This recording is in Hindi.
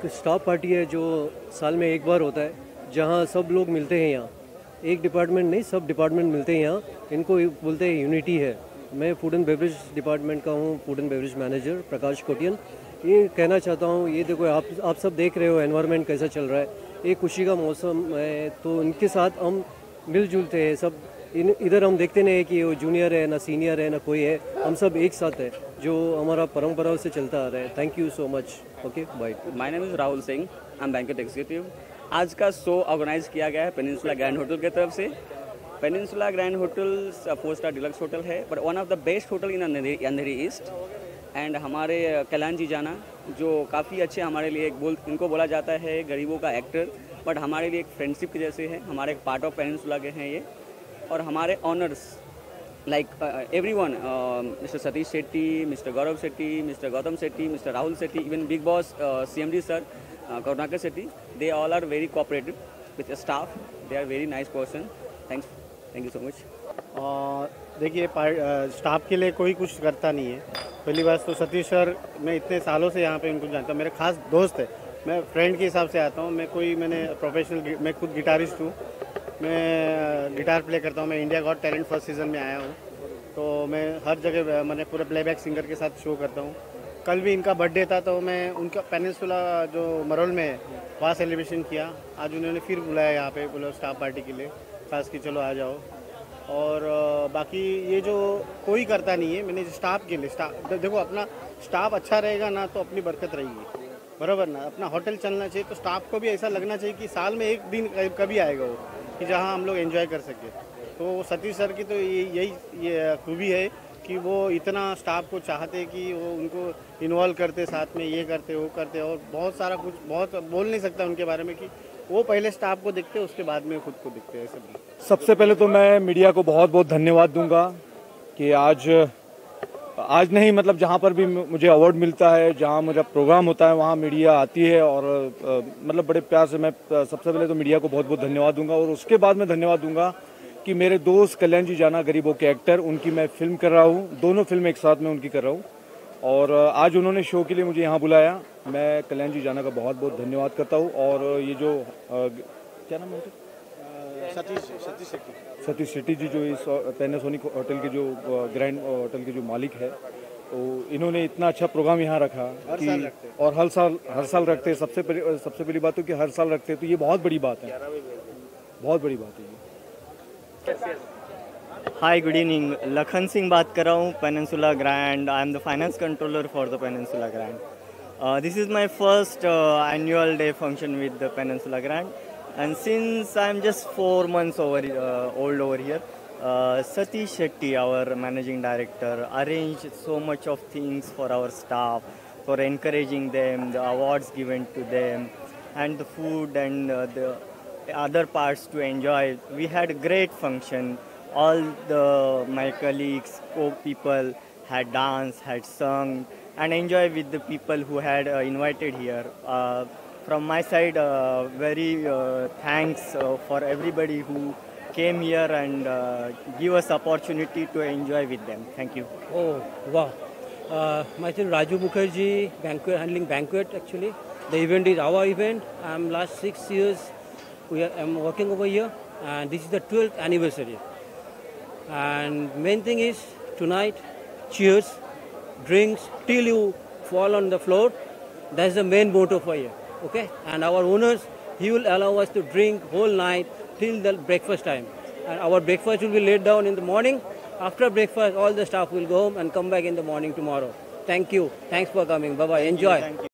एक स्टाफ पार्टी है जो साल में एक बार होता है, जहाँ सब लोग मिलते हैं यहाँ। एक डिपार्टमेंट नहीं, सब डिपार्टमेंट मिलते हैं यहाँ। इनको बोलते हैं यूनिटी है। मैं फ़ूड एंड बेवरेज डिपार्टमेंट का हूँ food and beverage manager Prakash Kotian. ये कहना चाहता हूँ, ये देखो, आप आप सब देख रहे हो एनवायरनमेंट कैसा चल रहा है। एक खुशी का मौसम है तो इनके साथ हम मिलजुलते हैं, सब इन, इधर हम देखते नहीं है कि वो जूनियर है, ना सीनियर है, ना कोई है। हम सब एक साथ है, जो हमारा परंपराओं से चलता आ रहा है। Thank you so much okay bye my name is Rahul Singh I am banquet executive आज का शो ऑर्गेनाइज किया गया है पेनिनसुला ग्रैंड होटल की तरफ़ से। Peninsula Grand hotel four star deluxe hotel है but one of the best hotel in Andheri East and हमारे कल्याण जी जाना जो काफ़ी अच्छे हमारे लिए एक बोल, इनको बोला जाता है गरीबों का एक्टर बट हमारे लिए एक फ्रेंडशिप के जैसे है। हमारे एक पार्ट ऑफ़ पेनिनसुला के हैं ये। और हमारे owners like everyone mister Satish Shetty mister Gaurav Shetty mister Gautam Shetty mister Rahul Shetty even big boss C M D sir Karunakar Shetty they all are very cooperative with staff they are very nice person thanks thank you so much देखिए स्टाफ के लिए कोई कुछ करता नहीं है। पहली बात तो सतीश सर, मैं इतने सालों से यहाँ पे उनको जानता हूँ। मेरे खास दोस्त है। मैं फ्रेंड के हिसाब से आता हूँ। मैं कोई, मैंने प्रोफेशनल मैं खुद गिटारिस्ट हूँ। मैं गिटार प्ले करता हूँ। मैं India got talent first season में आया हूँ। तो मैं हर जगह मैंने पूरे प्लेबैक सिंगर के साथ शो करता हूँ। कल भी इनका बर्थडे था तो मैं उनका पेनिसुला जो मरोल में है, वहाँ सेलिब्रेशन किया। आज उन्होंने फिर बुलाया यहाँ पे, बोलो स्टाफ पार्टी के लिए, खास कि चलो आ जाओ। और बाकी ये जो कोई करता नहीं है, मैंने स्टाफ के लिए स्टाफ देखो अपना स्टाफ अच्छा रहेगा ना तो अपनी बरकत रहेगी। बराबर ना? अपना होटल चलना चाहिए तो स्टाफ को भी ऐसा लगना चाहिए कि साल में एक दिन कभी आएगा वो। कि जहाँ हम लोग एंजॉय कर सके। तो सतीश सर की तो यही, ये खूबी है कि वो इतना स्टाफ को चाहते कि वो उनको इन्वॉल्व करते, साथ में ये करते, वो करते और बहुत सारा कुछ, बहुत बोल नहीं सकता उनके बारे में कि वो पहले स्टाफ को देखते, उसके बाद में खुद को देखते, ऐसे सबसे पहले तो मैं मीडिया को बहुत बहुत धन्यवाद दूँगा कि आज आज नहीं मतलब जहाँ पर भी मुझे अवार्ड मिलता है, जहाँ मेरा प्रोग्राम होता है, वहाँ मीडिया आती है और मतलब बड़े प्यार से मैं सबसे पहले तो मीडिया को बहुत बहुत धन्यवाद दूँगा और उसके बाद मैं धन्यवाद दूँगा कि मेरे दोस्त कल्याण जी जाना गरीबों के एक्टर उनकी मैं फ़िल्म कर रहा हूँ, दोनों फ़िल्म एक साथ में उनकी कर रहा हूँ और आज उन्होंने शो के लिए मुझे यहाँ बुलाया, मैं कल्याण जी जाना का बहुत बहुत धन्यवाद करता हूँ और ये जो क्या नाम है सतीश शेट्टी जी जो इस पैनासोनिक होटल के जो ग्रैंड होटल के जो मालिक है तो इन्होंने इतना अच्छा प्रोग्राम यहाँ रखा कि और हर साल हर साल रखते सबसे पहले सबसे पहली बात तो कि हर साल रखते तो ये बहुत बड़ी बात है। बहुत बड़ी बात है ये। Hi good evening Lakhan Singh बात कर रहा हूँ Peninsula Grand I am the finance controller for the Peninsula Grand this is my first annual day function with the Peninsula Grand and since I'm just four months over uh, old over here, uh, Satish Shetty, our managing director, arranged so much of things for our staff, for encouraging them, the awards given to them, and the food and uh, the other parts to enjoy. We had a great function. All the my colleagues, co-people had danced, had sung, and enjoy with the people who had uh, invited here. From my side, uh, very uh, thanks uh, for everybody who came here and uh, give us opportunity to enjoy with them. Thank you. Oh, wow. Uh, myself Raju Mukherjee, banquet, handling banquet actually. The event is our event. I'm last six years, we are, I'm working over here and this is the 12th anniversary. And main thing is tonight, cheers, drinks till you fall on the floor. That's the main motto for here okay? And our owners, he will allow us to drink whole night till the breakfast time. And our breakfast will be laid down in the morning. After breakfast, all the staff will go home and come back in the morning tomorrow. Thank you. Thanks for coming. Bye-bye. Enjoy.